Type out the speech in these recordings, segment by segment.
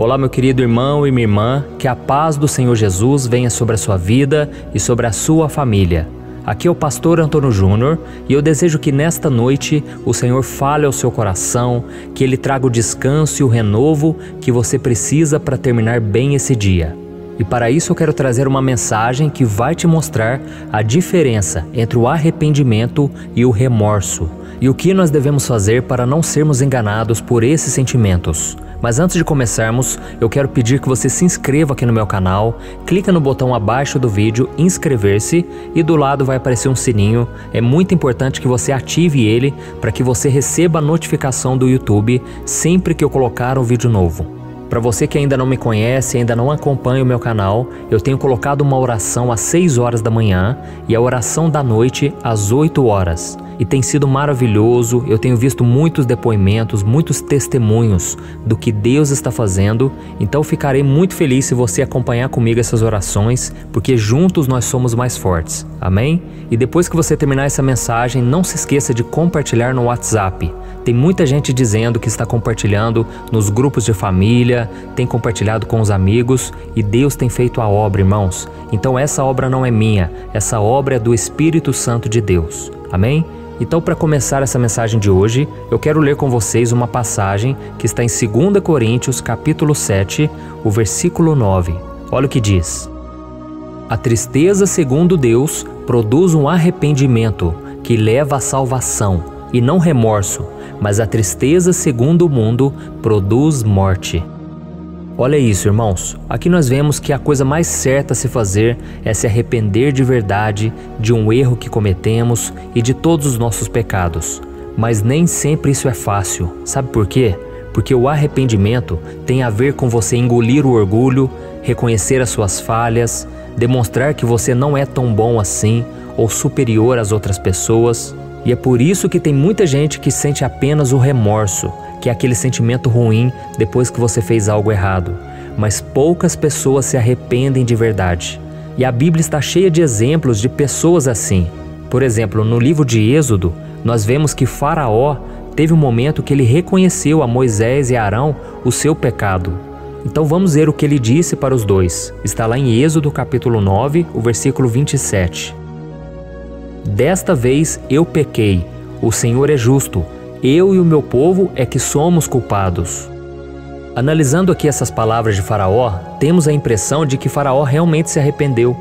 Olá, meu querido irmão e minha irmã, que a paz do Senhor Jesus venha sobre a sua vida e sobre a sua família. Aqui é o pastor Antônio Júnior e eu desejo que nesta noite o Senhor fale ao seu coração, que ele traga o descanso e o renovo que você precisa para terminar bem esse dia. E para isso eu quero trazer uma mensagem que vai te mostrar a diferença entre o arrependimento e o remorso e o que nós devemos fazer para não sermos enganados por esses sentimentos. Mas antes de começarmos, eu quero pedir que você se inscreva aqui no meu canal, clica no botão abaixo do vídeo inscrever-se e do lado vai aparecer um sininho. É muito importante que você ative ele para que você receba a notificação do YouTube sempre que eu colocar um vídeo novo. Para você que ainda não me conhece, ainda não acompanha o meu canal, eu tenho colocado uma oração às 6 horas da manhã e a oração da noite às 8 horas e tem sido maravilhoso. Eu tenho visto muitos depoimentos, muitos testemunhos do que Deus está fazendo. Então ficarei muito feliz se você acompanhar comigo essas orações, porque juntos nós somos mais fortes. Amém? E depois que você terminar essa mensagem, não se esqueça de compartilhar no WhatsApp. Tem muita gente dizendo que está compartilhando nos grupos de família, tem compartilhado com os amigos e Deus tem feito a obra, irmãos. Então essa obra não é minha, essa obra é do Espírito Santo de Deus. Amém? Então, para começar essa mensagem de hoje, eu quero ler com vocês uma passagem que está em 2 Coríntios, capítulo 7, o versículo 9. Olha o que diz: A tristeza, segundo Deus, produz um arrependimento que leva à salvação, e não remorso, mas a tristeza, segundo o mundo, produz morte. Olha isso, irmãos. Aqui nós vemos que a coisa mais certa a se fazer é se arrepender de verdade de um erro que cometemos e de todos os nossos pecados. Mas nem sempre isso é fácil. Sabe por quê? Porque o arrependimento tem a ver com você engolir o orgulho, reconhecer as suas falhas, demonstrar que você não é tão bom assim ou superior às outras pessoas. E é por isso que tem muita gente que sente apenas o remorso, que é aquele sentimento ruim depois que você fez algo errado. Mas poucas pessoas se arrependem de verdade. E a Bíblia está cheia de exemplos de pessoas assim. Por exemplo, no livro de Êxodo, nós vemos que Faraó teve um momento que ele reconheceu a Moisés e Arão o seu pecado. Então vamos ver o que ele disse para os dois. Está lá em Êxodo capítulo 9, o versículo 27. Desta vez eu pequei, o Senhor é justo, eu e o meu povo é que somos culpados. Analisando aqui essas palavras de Faraó, temos a impressão de que Faraó realmente se arrependeu.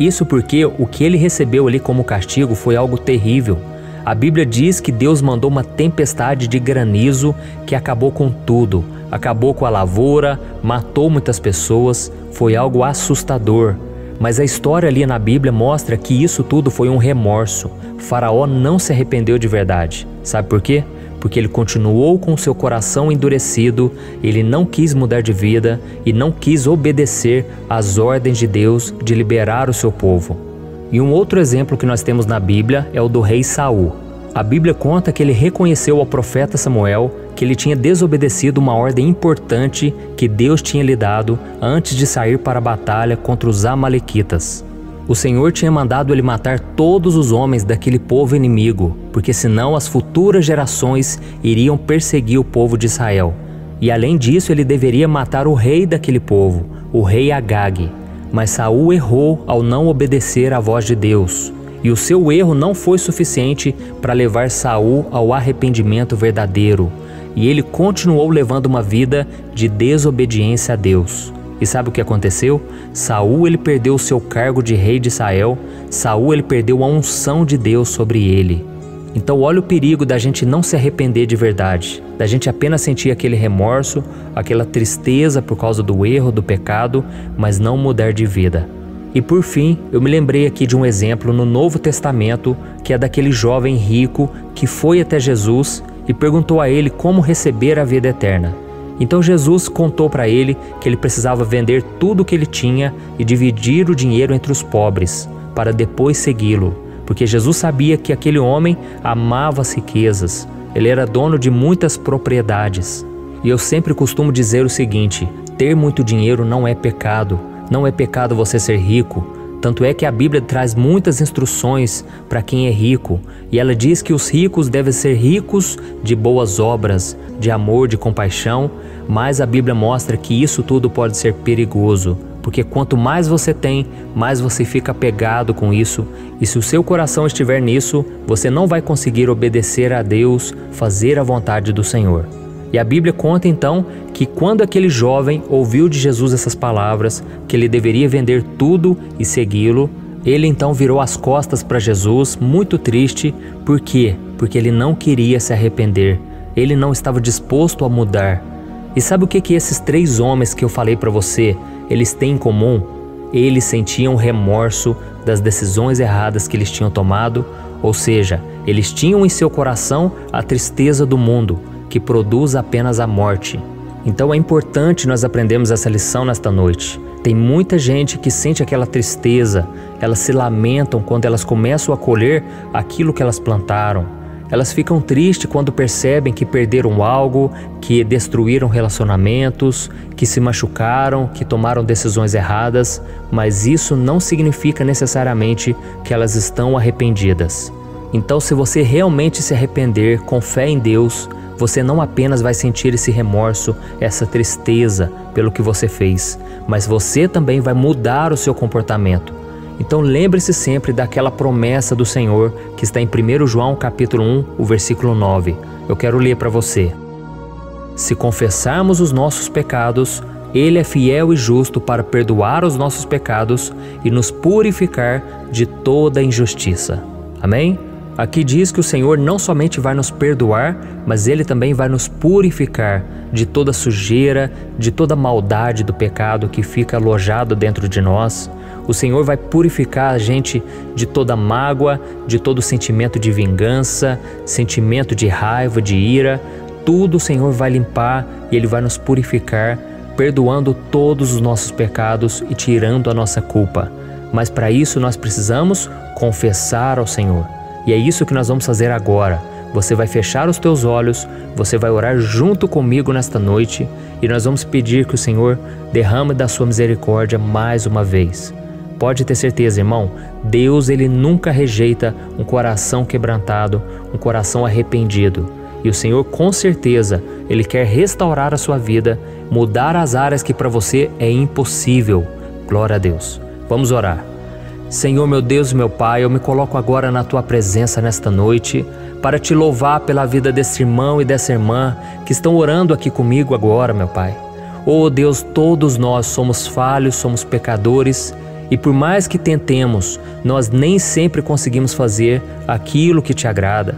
Isso porque o que ele recebeu ali como castigo foi algo terrível. A Bíblia diz que Deus mandou uma tempestade de granizo que acabou com tudo, acabou com a lavoura, matou muitas pessoas, foi algo assustador. Mas a história ali na Bíblia mostra que isso tudo foi um remorso. Faraó não se arrependeu de verdade. Sabe por quê? Porque ele continuou com seu coração endurecido, ele não quis mudar de vida e não quis obedecer às ordens de Deus de liberar o seu povo. E um outro exemplo que nós temos na Bíblia é o do rei Saul. A Bíblia conta que ele reconheceu ao profeta Samuel que ele tinha desobedecido uma ordem importante que Deus tinha lhe dado antes de sair para a batalha contra os Amalequitas. O Senhor tinha mandado ele matar todos os homens daquele povo inimigo, porque senão as futuras gerações iriam perseguir o povo de Israel. E além disso, ele deveria matar o rei daquele povo, o rei Agag. Mas Saul errou ao não obedecer à voz de Deus, e o seu erro não foi suficiente para levar Saul ao arrependimento verdadeiro, e ele continuou levando uma vida de desobediência a Deus. E sabe o que aconteceu? Saul ele perdeu o seu cargo de rei de Israel. Saul ele perdeu a unção de Deus sobre ele. Então olha o perigo da gente não se arrepender de verdade, da gente apenas sentir aquele remorso, aquela tristeza por causa do erro, do pecado, mas não mudar de vida. E por fim, eu me lembrei aqui de um exemplo no Novo Testamento, que é daquele jovem rico que foi até Jesus e perguntou a ele como receber a vida eterna. Então Jesus contou para ele que ele precisava vender tudo o que ele tinha e dividir o dinheiro entre os pobres, para depois segui-lo, porque Jesus sabia que aquele homem amava as riquezas, ele era dono de muitas propriedades. E eu sempre costumo dizer o seguinte: ter muito dinheiro não é pecado, não é pecado você ser rico, Tanto é que a Bíblia traz muitas instruções para quem é rico, e ela diz que os ricos devem ser ricos de boas obras, de amor, de compaixão, mas a Bíblia mostra que isso tudo pode ser perigoso, porque quanto mais você tem, mais você fica apegado com isso, e se o seu coração estiver nisso, você não vai conseguir obedecer a Deus, fazer a vontade do Senhor. E a Bíblia conta então que quando aquele jovem ouviu de Jesus essas palavras, que ele deveria vender tudo e segui-lo, ele então virou as costas para Jesus, muito triste, por quê? Porque ele não queria se arrepender, ele não estava disposto a mudar. E sabe o que que esses três homens que eu falei para você, eles têm em comum? Eles sentiam remorso das decisões erradas que eles tinham tomado, ou seja, eles tinham em seu coração a tristeza do mundo, que produz apenas a morte. Então é importante nós aprendermos essa lição nesta noite. Tem muita gente que sente aquela tristeza, elas se lamentam quando elas começam a colher aquilo que elas plantaram. Elas ficam tristes quando percebem que perderam algo, que destruíram relacionamentos, que se machucaram, que tomaram decisões erradas, mas isso não significa necessariamente que elas estão arrependidas. Então, se você realmente se arrepender com fé em Deus, você não apenas vai sentir esse remorso, essa tristeza pelo que você fez, mas você também vai mudar o seu comportamento. Então lembre-se sempre daquela promessa do Senhor que está em 1 João capítulo 1, o versículo 9. Eu quero ler para você. Se confessarmos os nossos pecados, ele é fiel e justo para perdoar os nossos pecados e nos purificar de toda injustiça. Amém? Aqui diz que o Senhor não somente vai nos perdoar, mas Ele também vai nos purificar de toda sujeira, de toda maldade do pecado que fica alojado dentro de nós. O Senhor vai purificar a gente de toda mágoa, de todo sentimento de vingança, sentimento de raiva, de ira. Tudo o Senhor vai limpar e Ele vai nos purificar, perdoando todos os nossos pecados e tirando a nossa culpa. Mas para isso nós precisamos confessar ao Senhor. E é isso que nós vamos fazer agora. Você vai fechar os teus olhos, você vai orar junto comigo nesta noite e nós vamos pedir que o Senhor derrame da sua misericórdia mais uma vez. Pode ter certeza, irmão, Deus ele nunca rejeita um coração quebrantado, um coração arrependido. E o Senhor com certeza, ele quer restaurar a sua vida, mudar as áreas que para você é impossível. Glória a Deus. Vamos orar. Senhor meu Deus meu Pai, eu me coloco agora na tua presença nesta noite para te louvar pela vida desse irmão e dessa irmã que estão orando aqui comigo agora, meu Pai. Oh Deus, todos nós somos falhos, somos pecadores e por mais que tentemos, nós nem sempre conseguimos fazer aquilo que te agrada.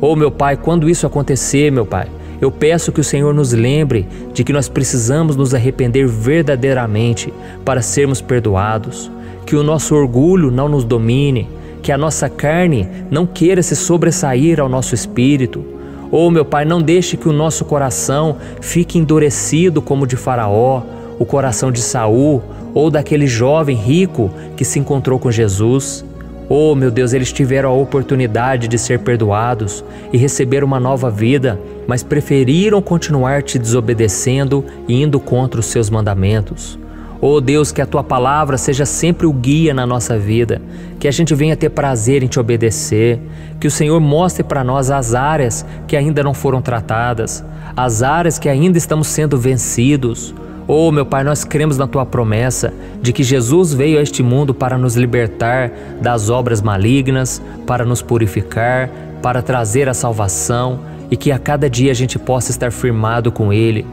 Oh meu Pai, quando isso acontecer, meu Pai, eu peço que o Senhor nos lembre de que nós precisamos nos arrepender verdadeiramente para sermos perdoados que o nosso orgulho não nos domine, que a nossa carne não queira se sobressair ao nosso espírito. Oh, meu Pai, não deixe que o nosso coração fique endurecido como o de Faraó, o coração de Saul ou daquele jovem rico que se encontrou com Jesus. Oh, meu Deus, eles tiveram a oportunidade de ser perdoados e receber uma nova vida, mas preferiram continuar te desobedecendo e indo contra os seus mandamentos. Oh Deus, que a tua palavra seja sempre o guia na nossa vida, que a gente venha ter prazer em te obedecer, que o Senhor mostre para nós as áreas que ainda não foram tratadas, as áreas que ainda estamos sendo vencidos. Oh, meu Pai, nós cremos na tua promessa de que Jesus veio a este mundo para nos libertar das obras malignas, para nos purificar, para trazer a salvação e que a cada dia a gente possa estar firmado com Ele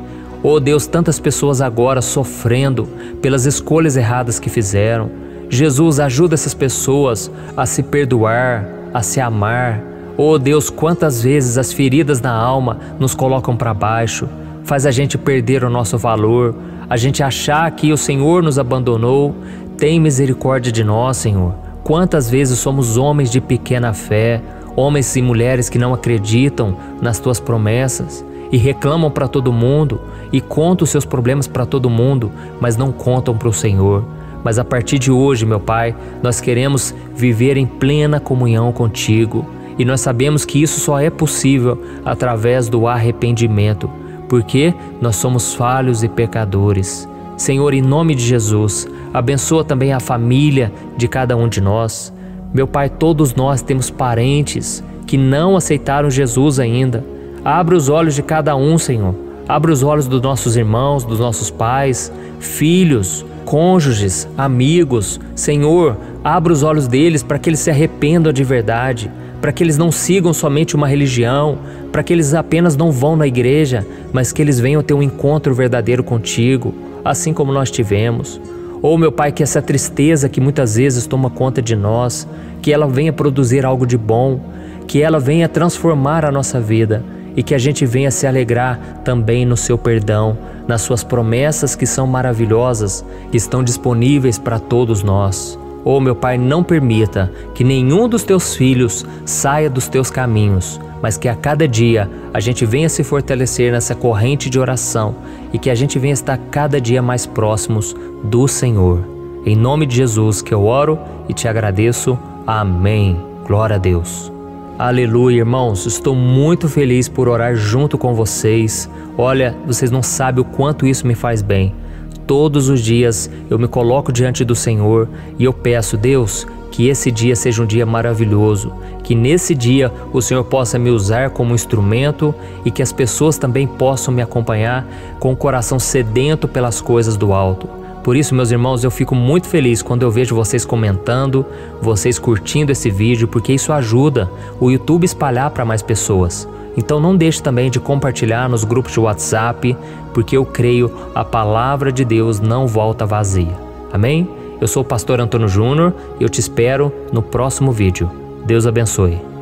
Oh Deus, tantas pessoas agora sofrendo pelas escolhas erradas que fizeram. Jesus, ajuda essas pessoas a se perdoar, a se amar. Oh Deus, quantas vezes as feridas na alma nos colocam para baixo, faz a gente perder o nosso valor, a gente achar que o Senhor nos abandonou. Tem misericórdia de nós, Senhor. Quantas vezes somos homens de pequena fé, homens e mulheres que não acreditam nas tuas promessas e reclamam para todo mundo e contam os seus problemas para todo mundo, mas não contam para o Senhor. Mas a partir de hoje, meu Pai, nós queremos viver em plena comunhão contigo e nós sabemos que isso só é possível através do arrependimento, porque nós somos falhos e pecadores. Senhor, em nome de Jesus, abençoa também a família de cada um de nós. Meu Pai, todos nós temos parentes que não aceitaram Jesus ainda. Abra os olhos de cada um, Senhor. Abra os olhos dos nossos irmãos, dos nossos pais, filhos, cônjuges, amigos. Senhor, abra os olhos deles para que eles se arrependam de verdade, para que eles não sigam somente uma religião, para que eles apenas não vão na igreja, mas que eles venham ter um encontro verdadeiro contigo, assim como nós tivemos. Ou, oh, meu Pai, que essa tristeza que muitas vezes toma conta de nós, que ela venha produzir algo de bom, que ela venha transformar a nossa vida e que a gente venha se alegrar também no seu perdão, nas suas promessas que são maravilhosas, que estão disponíveis para todos nós. Oh, meu Pai, não permita que nenhum dos teus filhos saia dos teus caminhos, mas que a cada dia a gente venha se fortalecer nessa corrente de oração e que a gente venha estar cada dia mais próximos do Senhor. Em nome de Jesus que eu oro e te agradeço. Amém. Glória a Deus. Aleluia, irmãos. Estou muito feliz por orar junto com vocês. Olha, vocês não sabem o quanto isso me faz bem. Todos os dias eu me coloco diante do Senhor e eu peço, Deus, que esse dia seja um dia maravilhoso, que nesse dia o Senhor possa me usar como instrumento e que as pessoas também possam me acompanhar com o coração sedento pelas coisas do alto. Por isso, meus irmãos, eu fico muito feliz quando eu vejo vocês comentando, vocês curtindo esse vídeo, porque isso ajuda o YouTube espalhar para mais pessoas. Então não deixe também de compartilhar nos grupos de WhatsApp, porque eu creio a palavra de Deus não volta vazia. Amém? Eu sou o pastor Antônio Júnior e eu te espero no próximo vídeo. Deus abençoe.